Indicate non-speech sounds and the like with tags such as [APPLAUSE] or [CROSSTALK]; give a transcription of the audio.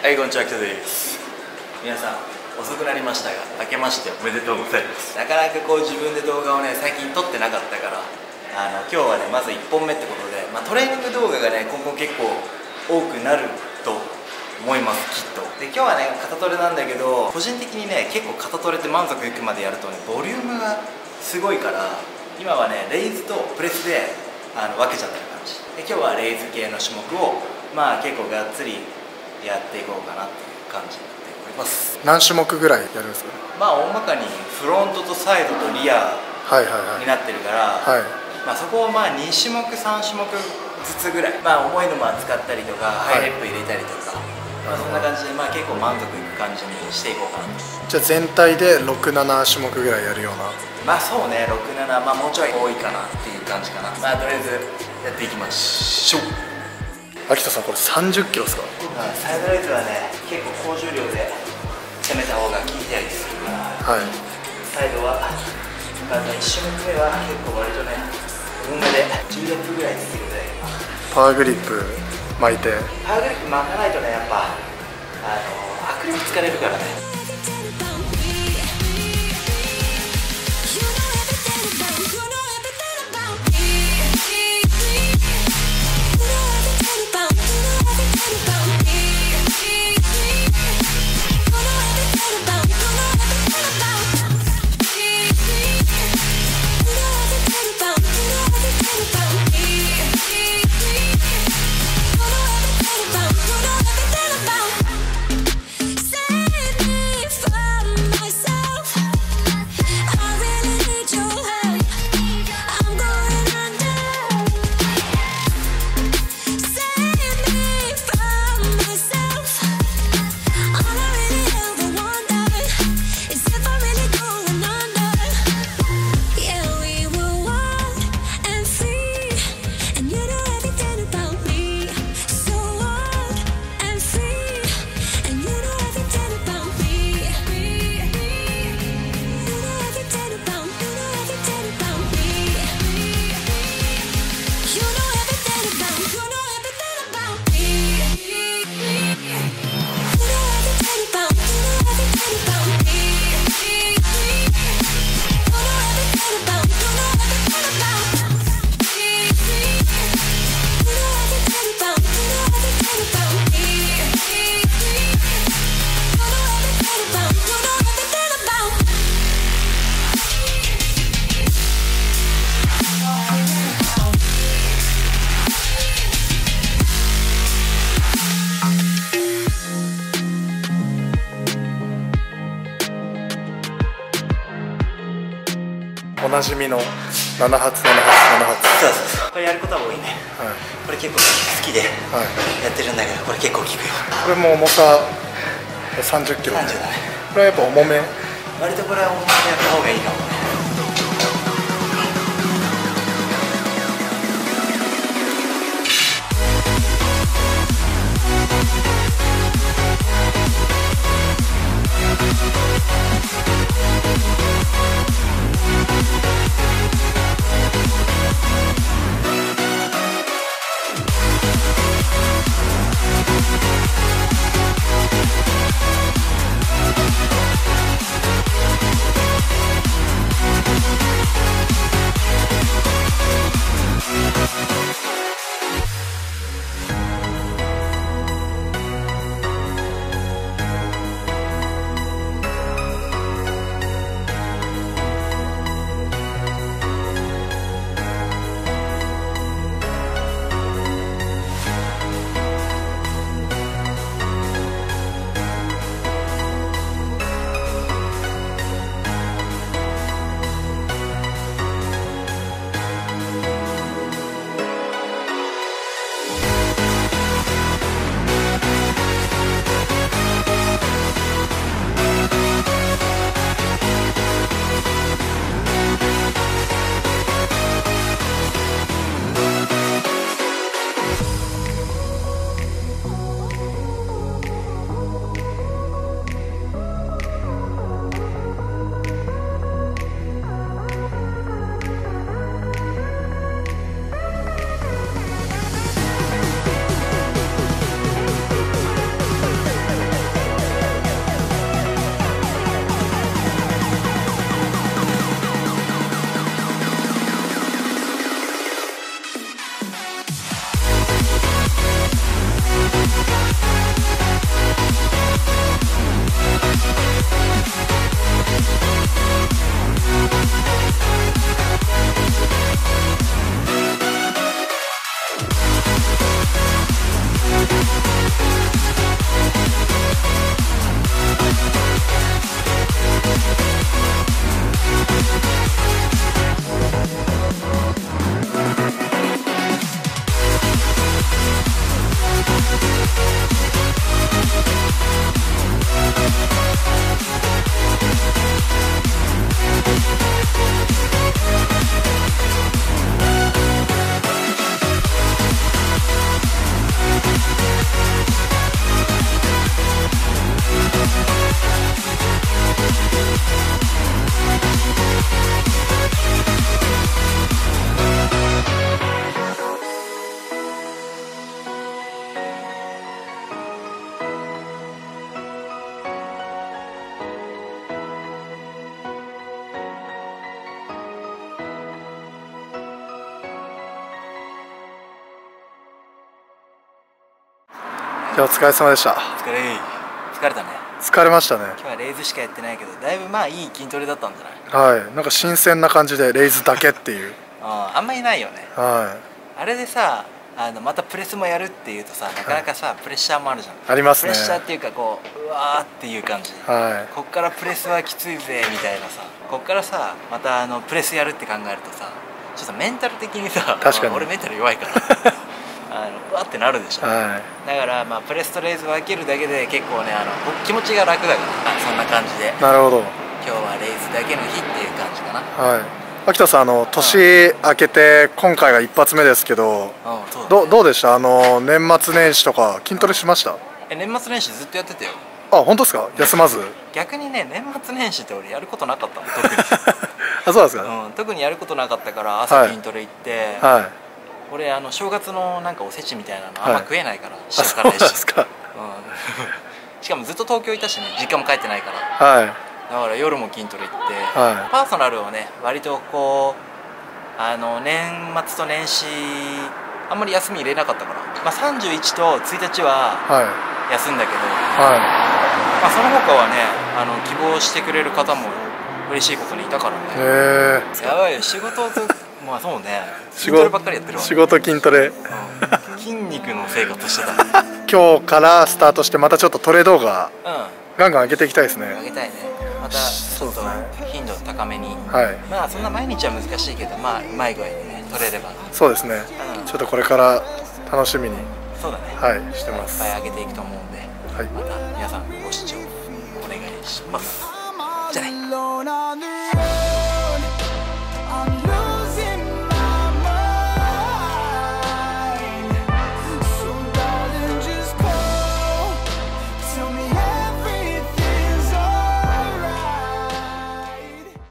はいこんにちはキトです。皆さん遅くなりましたが明けましておめでとうございます。なかなかこう自分で動画をね最近撮ってなかったからあの今日はねまず1本目ってことで、まあ、トレーニング動画がね今後結構多くなると思いますきっと。で今日はね肩トレなんだけど個人的にね結構肩トレって満足いくまでやるとねボリュームがすごいから今はねレイズとプレスであの分けちゃってる感じ。で今日はレイズ系の種目をまあ結構がっつりやっていこうかなっていう感じになっております。何種目ぐらいやるんですか？まあ大まかにフロントとサイドとリアはいはいはい。になってるから、はい。まあ、そこをまあ2種目3種目ずつぐらい、まあ、重いのも扱ったりとか、はい。ハイレップ入れたりとか、まあ、そんな感じで、まあ、結構満足いく感じにしていこうかなとじゃあ全体で67種目ぐらいやるような。まあそうね。67まあもうちょい多いかなっていう感じかな。まあとりあえずやっていきましょう秋田さんこれ30キロですか？まあサイドレイズはね結構高重量で攻めた方が効いたりするからはい。サイドはまず1種目目は結構割とね重めで10レップぐらいできるぐらい。パワーグリップ巻いて。パワーグリップ巻かないとねやっぱあの握力疲れるからねなじみの7発7発7発そうそうそう。これやることは多いね。はい。これ結構好きではい。やってるんだけどこれ結構効くよ。これも重さ30キロで30だね。これはやっぱ重め。割とこれは重めでやった方がいいかもねやお疲れ様でした。疲れ疲れたね。疲れましたね。今日はレイズしかやってないけどだいぶまあいい筋トレだったんじゃない？はい。なんか新鮮な感じでレイズだけっていう。[LAUGHS] ああんまりないよね。はあれでさあのまたプレスもやるっていうとさなかなかさ、プレッシャーもあるじゃん。ありますね。プレッシャーっていうかこううわーっていう感じ、い。はこっからプレスはきついぜみたいなさ。こっからさまたあのプレスやるって考えるとさちょっとメンタル的にさ確かに。[LAUGHS] 俺メンタル弱いから [LAUGHS] あのうわってなるでしょ、い。はだからまあプレスとレイズ分けるだけで結構ねあの僕気持ちが楽だからあそんな感じで。いなるほど。今日はレイズだけの日っていう感じかな。はい。秋田さんあの年明けて今回が一発目ですけどうんそうだね。どどうでした？あの年末年始とか筋トレしました？え年末年始ずっとやってたよ。あ本当ですか？休まず？逆にね年末年始って俺やることなかったの特に、[LAUGHS] あそうですか、うん、特にやることなかったから朝はい。筋トレ行って、はい俺あの正月のなんかおせちみたいなのあんはい。ま食えないから、あそうなん塩辛いしですか。うん。[LAUGHS] しかもずっと東京いたしね実家も帰ってないから。はい。だから夜も筋トレ行って、はい。パーソナルをね割とこうあの年末と年始あんまり休み入れなかったから、まあ、31と1日ははい。休んだけど、はまあ、その他はねあの希望してくれる方も嬉しいことにいたからいねやばいよ。仕事ずまあそうね。仕筋トレばっかりやってるわ、仕事筋トレ。うん。筋肉の生活してた。[LAUGHS] 今日からスタートしてまたちょっとトレ動画うん。ガンガン上げていきたいですあねげたいね。またちょっと頻度高めに。はい。まあそんな毎日は難しいけどまあうまい具合にね取れれば。そうですね。うん。ちょっとこれから楽しみにそうだね。はいしてます。いっぱい上げていくと思うんではい。また皆さんご視聴お願いします。じゃあね